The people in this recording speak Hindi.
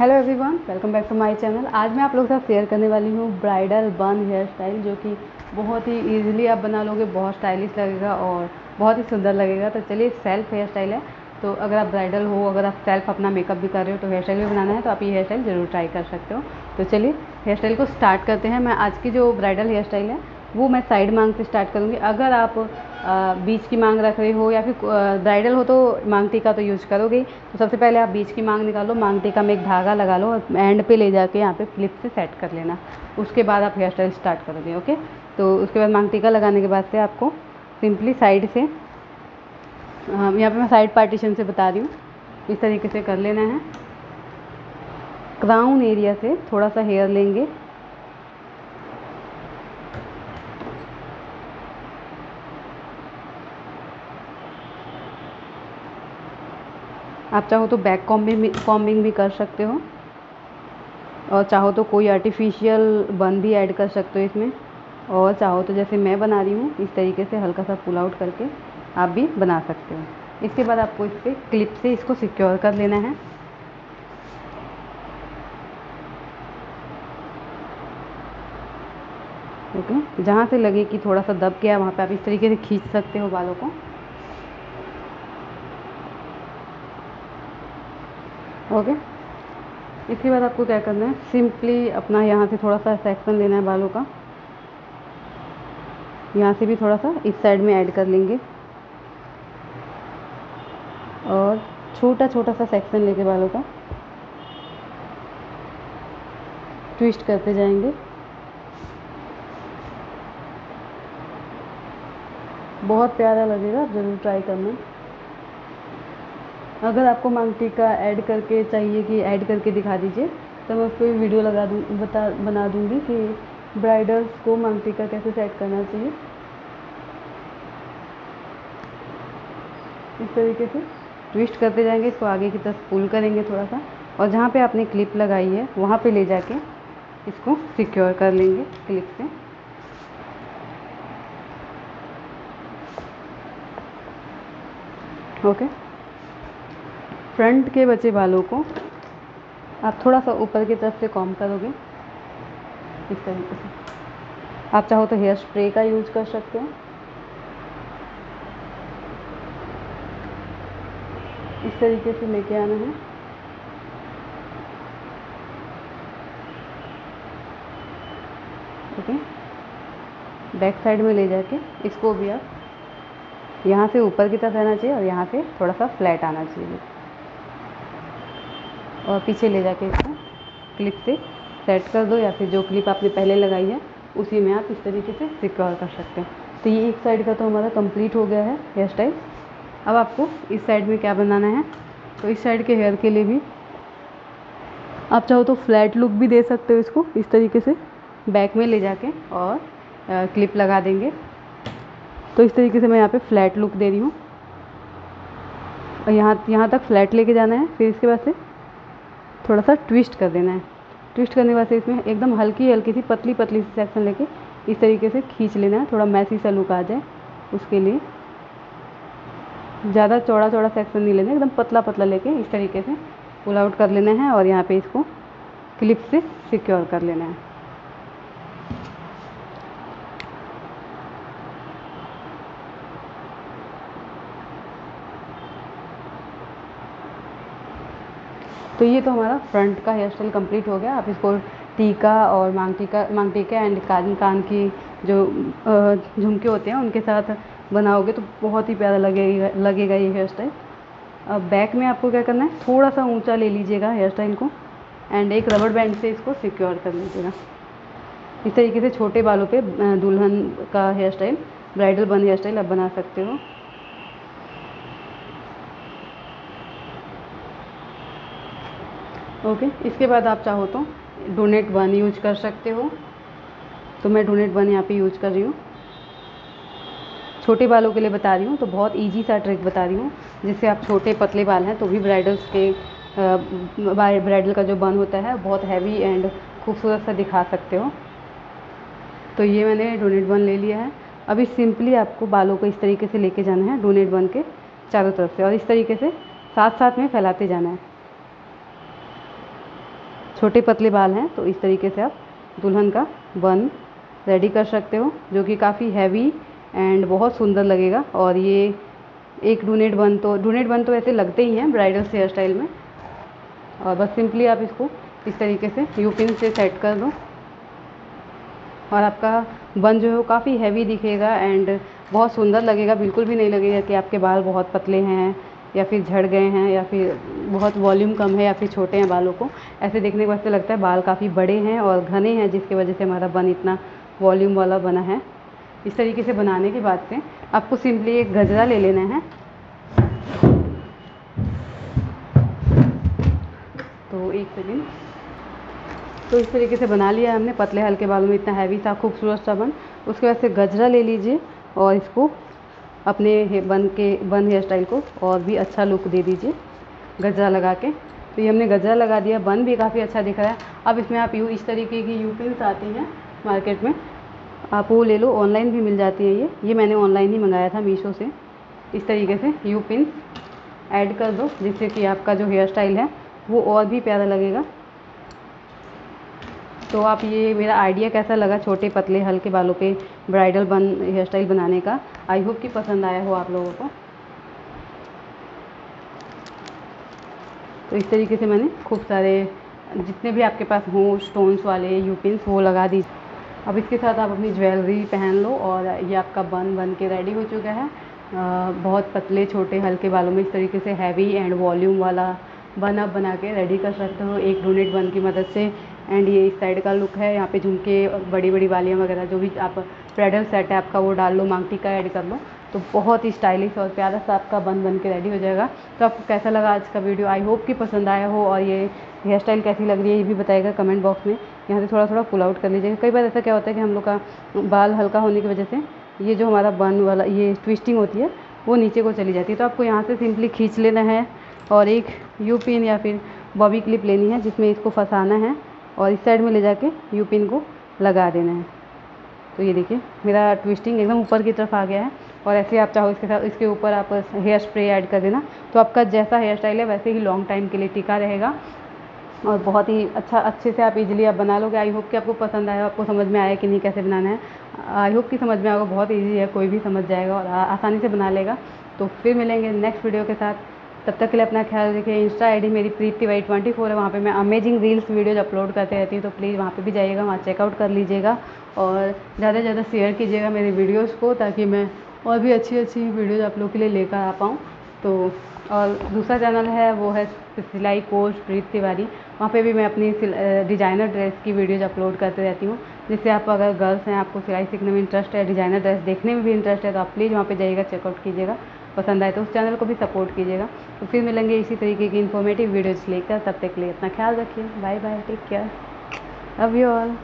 Hello everyone welcome back to my channel आज मैं आप लोगों के साथ शेयर करने वाली हूँ ब्राइडल बन हेयर स्टाइल जो कि बहुत ही इजीली आप बना लोगे, बहुत स्टाइलिश लगेगा और बहुत ही सुंदर लगेगा। तो चलिए सेल्फ हेयर स्टाइल है। तो अगर आप ब्राइडल हो, अगर आप सेल्फ अपना मेकअप भी कर रहे हो तो हेयर स्टाइल भी बनाना है तो आप ये हेयर स्टाइल ज़रूर ट्राई कर सकते हो। तो चलिए हेयर स्टाइल को स्टार्ट करते हैं। मैं आज की जो ब्राइडल हेयर स्टाइल है वो मैं साइड मांग से स्टार्ट करूँगी। अगर आप बीच की मांग रख रहे हो या फिर ब्राइडल हो तो मांग टीका तो यूज़ करोगे। तो सबसे पहले आप बीच की मांग निकालो, मांग टीका में एक धागा लगा लो एंड पे ले जाके यहाँ पे क्लिप से सेट कर लेना। उसके बाद आप हेयर स्टाइल स्टार्ट करोगे, ओके? तो उसके बाद मांग टीका लगाने के बाद से आपको सिंपली साइड से यहाँ पे मैं साइड पार्टीशन से बता रही हूँ। इस तरीके से कर लेना है। क्राउन एरिया से थोड़ा सा हेयर लेंगे। आप चाहो तो बैक कॉम्बिंग कॉम्बिंग भी कर सकते हो। और चाहो तो कोई आर्टिफिशियल बन भी ऐड कर सकते हो इसमें। और चाहो तो जैसे मैं बना रही हूँ, इस तरीके से हल्का सा पुल आउट करके आप भी बना सकते हो। इसके बाद आपको इस पर क्लिप से इसको सिक्योर कर लेना है। ओके? जहाँ से लगे कि थोड़ा सा दब गया, वहाँ पे आप इस तरीके से खींच सकते हो बालों को। ओके इसके बाद आपको क्या करना है? सिंपली अपना यहाँ से थोड़ा सा सेक्शन लेना है बालों का। यहाँ से भी थोड़ा सा इस साइड में ऐड कर लेंगे। और छोटा छोटा सा सेक्शन लेके बालों का ट्विस्ट करते जाएँगे। बहुत प्यारा लगेगा, ज़रूर ट्राई करना। अगर आपको मांग टीका ऐड करके चाहिए कि ऐड करके दिखा दीजिए तो मैं उस पर वीडियो लगा दूँ, बता, बना दूँगी कि ब्राइडल्स को मांग टीका कैसे सेट करना चाहिए। इस तरीके से ट्विस्ट करते जाएँगे, इसको आगे की तरफ़ पुल करेंगे थोड़ा सा और जहाँ पे आपने क्लिप लगाई है, वहाँ पे ले जाके इसको सिक्योर कर लेंगे क्लिप से। ओके फ्रंट के बचे बालों को आप थोड़ा सा ऊपर की तरफ़ से कॉम करोगे। इस तरीके से। आप चाहो तो हेयर स्प्रे का यूज़ कर सकते हो। इस तरीके से लेके आना है। ओके। बैक साइड में ले जाके इसको भी आप यहाँ से ऊपर की तरफ़ रहना चाहिए और यहाँ से थोड़ा सा फ्लैट आना चाहिए। और पीछे ले जाके इसको क्लिप से सेट कर दो या फिर जो क्लिप आपने पहले लगाई है उसी में आप इस तरीके से सिक्योर कर सकते हैं। तो ये एक साइड का तो हमारा कंप्लीट हो गया है हेयर स्टाइल अब आपको इस साइड में क्या बनाना है? तो इस साइड के हेयर के लिए भी आप चाहो तो फ्लैट लुक भी दे सकते हो इसको इस तरीके से बैक में ले जाके और आ, क्लिप लगा देंगे। तो इस तरीके से मैं यहाँ पे फ्लैट लुक दे रही हूँ। और यहाँ यहाँ तक फ्लैट लेके जाना है फिर इसके बाद से थोड़ा सा ट्विस्ट कर देना है। ट्विस्ट करने के बाद से इसमें एकदम हल्की हल्की सी पतली पतली सी सेक्शन लेके इस तरीके से खींच लेना है। थोड़ा मैसी सा लुक आ जाए उसके लिए। ज़्यादा चौड़ा चौड़ा सेक्शन नहीं लेना एकदम पतला पतला लेके इस तरीके से पुल आउट कर लेना है और यहाँ पे इसको क्लिप से सिक्योर कर लेना है। तो ये तो हमारा फ्रंट का हेयर स्टाइल कंप्लीट हो गया। आप इसको टीका और मांग टीका मांग टीका एंड कान कान की जो झुमके होते हैं, उनके साथ बनाओगे तो बहुत ही प्यारा लगेगा लगेगा ये हेयर स्टाइल अब बैक में आपको क्या करना है? थोड़ा सा ऊँचा ले लीजिएगा हेयर स्टाइल को एंड एक रबड़ बैंड से इसको सिक्योर कर लीजिएगा। इस तरीके से छोटे बालों पे दुल्हन का hair style bridal bun hair style आप बना सकते हो। ओके इसके बाद आप चाहो तो डोनेट वन यूज़ कर सकते हो। तो मैं डोनेट वन यहाँ पे यूज़ कर रही हूँ। छोटे बालों के लिए बता रही हूँ तो बहुत इजी सा ट्रिक बता रही हूँ। जिससे आप छोटे पतले बाल हैं तो भी ब्राइडल्स के ब्राइडल का जो बन होता है, बहुत हैवी एंड खूबसूरत सा दिखा सकते हो। तो ये मैंने डोनेट बन ले लिया है। अभी सिंपली आपको बालों को इस तरीके से लेके जाना है डोनेट बन के चारों तरफ़ से, और इस तरीके से साथ साथ में फैलाते जाना है। छोटे पतले बाल हैं तो इस तरीके से आप दुल्हन का बन रेडी कर सकते हो, जो कि काफ़ी हैवी एंड बहुत सुंदर लगेगा। और ये एक डूनेट बन तो डूनेट बन तो ऐसे लगते ही हैं ब्राइडल हेयर स्टाइल में। और बस सिंपली आप इसको इस तरीके से यू पिन से सेट कर दो। और आपका बन जो है वो काफ़ी हैवी दिखेगा एंड बहुत सुंदर लगेगा। बिल्कुल भी नहीं लगेगा कि आपके बाल बहुत पतले हैं या फिर झड़ गए हैं या फिर बहुत वॉल्यूम कम है या फिर छोटे हैं बालों को, ऐसे देखने के बाद लगता है बाल काफ़ी बड़े हैं और घने हैं, जिसकी वजह से हमारा बन इतना वॉल्यूम वाला बना है। इस तरीके से बनाने के बाद से आपको सिंपली एक गजरा ले लेना है। तो एक सेकेंड तो इस तरीके से बना लिया हमने, पतले हल्के बालों में इतना हैवी सा खूबसूरत सा बन। उसके बाद से गजरा ले लीजिए और इसको अपने बन के, बन हेयर स्टाइल को और भी अच्छा लुक दे दीजिए, गजरा लगा के। तो ये हमने गजरा लगा दिया, बन भी काफ़ी अच्छा दिख रहा है। अब इसमें आप यू, इस तरीके की यू पिन्स आती हैं मार्केट में, आप वो ले लो, ऑनलाइन भी मिल जाती है ये। ये मैंने ऑनलाइन ही मंगाया था मीशो से। इस तरीके से यू पिन ऐड कर दो, जिससे कि आपका जो हेयर स्टाइल है, वो और भी प्यारा लगेगा। तो आप ये मेरा आइडिया कैसा लगा, छोटे पतले हल्के बालों पे ब्राइडल बन हेयर स्टाइल बनाने का। आई होप कि पसंद आया हो आप लोगों को। तो इस तरीके से मैंने खूब सारे जितने भी आपके पास हों स्टोन्स वाले यू पिन्स वो लगा दीजिए अब इसके साथ आप अपनी ज्वेलरी पहन लो और ये आपका बन बन के रेडी हो चुका है। आ, बहुत पतले छोटे हल्के बालों में इस तरीके से हैवी एंड वॉल्यूम वाला बन आप बना के रेडी कर सकते हो। एक डोनेट बन की मदद से एंड ये इस साइड का लुक है, यहाँ पे झुमके बड़ी बड़ी वालियाँ वगैरह, जो भी आप ब्राइडल सेट है आपका, वो डाल लो मांग टीका ऐड कर लो। तो बहुत ही स्टाइलिश और प्यारा सा आपका बन बन के रेडी हो जाएगा। तो आपको कैसा लगा आज का वीडियो आई होप कि पसंद आया हो और ये हेयर स्टाइल कैसी लग रही है, ये भी बताएगा कमेंट बॉक्स में। यहाँ से थोड़ा थोड़ा पुल आउट कर लीजिएगा। कई बार ऐसा क्या होता है कि हम लोग का बाल हल्का होने की वजह से ये जो हमारा बन वाला, ये ट्विस्टिंग होती है, वो नीचे को चली जाती है। तो आपको यहाँ से सिंपली खींच लेना है और एक यू पिन या फिर बॉबी क्लिप लेनी है, जिसमें इसको फंसाना है। और इस साइड में ले जाके यू पिन को लगा देना है। तो ये देखिए, मेरा ट्विस्टिंग एकदम ऊपर की तरफ़ आ गया है और ऐसे आप चाहो इसके साथ, इसके ऊपर आप हेयर स्प्रे ऐड कर देना तो आपका जैसा हेयर स्टाइल है वैसे ही लॉन्ग टाइम के लिए टिका रहेगा। और बहुत ही अच्छा अच्छे से आप इजीली आप बना लोगे। आई होप कि आपको पसंद आया, आपको समझ में आया कि नहीं कैसे बनाना है। आई होप कि समझ में आएगा बहुत इजी है, कोई भी समझ जाएगा और आसानी से बना लेगा। तो फिर मिलेंगे नेक्स्ट वीडियो के साथ। तब तक के लिए अपना ख्याल रखिए। इंस्टा आईडी मेरी प्रीति वाई ट्वेंटी फोर है। वहाँ पे मैं अमेजिंग रील्स वीडियोज़ अपलोड करते रहती हूँ तो प्लीज़ वहाँ पे भी जाइएगा, वहाँ चेकआउट कर लीजिएगा और ज़्यादा से ज़्यादा शेयर कीजिएगा मेरी वीडियोज़ को ताकि मैं और भी अच्छी अच्छी वीडियोज़ आप लोग के लिए लेकर आ पाऊँ। तो और दूसरा चैनल है, वो है सिलाई कोच प्रीत तिवारी। वहाँ पे भी मैं अपनी डिज़ाइनर ड्रेस की वीडियोज़ अपलोड करते रहती हूँ। जिससे आप अगर गर्ल्स हैं, आपको सिलाई सीखने में इंटरेस्ट है डिज़ाइनर ड्रेस देखने में भी इंटरेस्ट है तो आप प्लीज़ वहाँ पे जाइएगा चेकआउट कीजिएगा। पसंद आए तो उस चैनल को भी सपोर्ट कीजिएगा। तो फिर मिलेंगे इसी तरीके की इन्फॉर्मेटिव वीडियोज़ लेकर। तब तक के लिए अपना ख्याल रखिए। Bye bye take care love you all